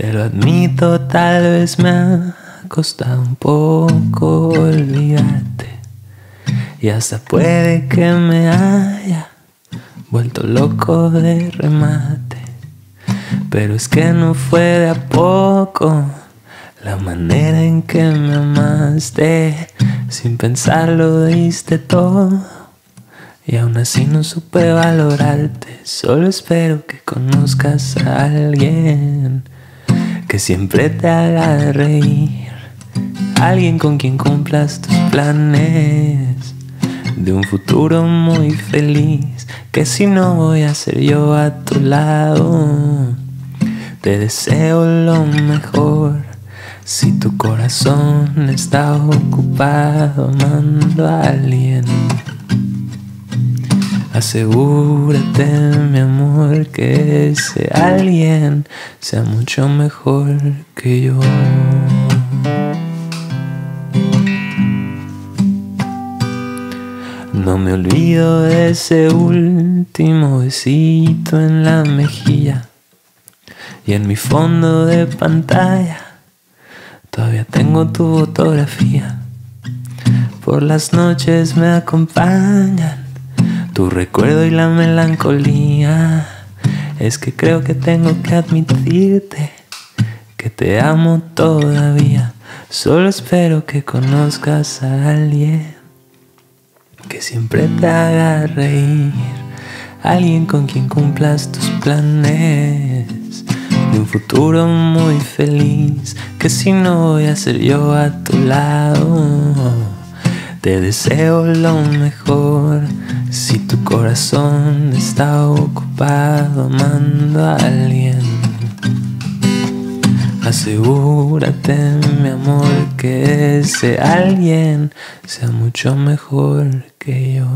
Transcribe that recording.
Te lo admito, tal vez me ha costado un poco olvidarte. Y hasta puede que me haya vuelto loco de remate. Pero es que no fue de a poco la manera en que me amaste. Sin pensarlo diste todo. Y aún así no supe valorarte. Solo espero que conozcas a alguien que siempre te haga reír. Alguien con quien cumplas tus planes de un futuro muy feliz. Que si no voy a ser yo a tu lado, te deseo lo mejor. Si tu corazón está ocupado amando a alguien, asegúrate, mi amor, que ese alguien sea mucho mejor que yo. No me olvido de ese último besito en la mejilla y en mi fondo de pantalla todavía tengo tu fotografía. Por las noches me acompañan tu recuerdo y la melancolía. Es que creo que tengo que admitirte que te amo todavía. Solo espero que conozcas a alguien que siempre te haga reír, alguien con quien cumplas tus planes de un futuro muy feliz, que si no voy a ser yo a tu lado, te deseo lo mejor. Si tu corazón está ocupado amando a alguien, asegúrate, mi amor, que ese alguien sea mucho mejor que yo.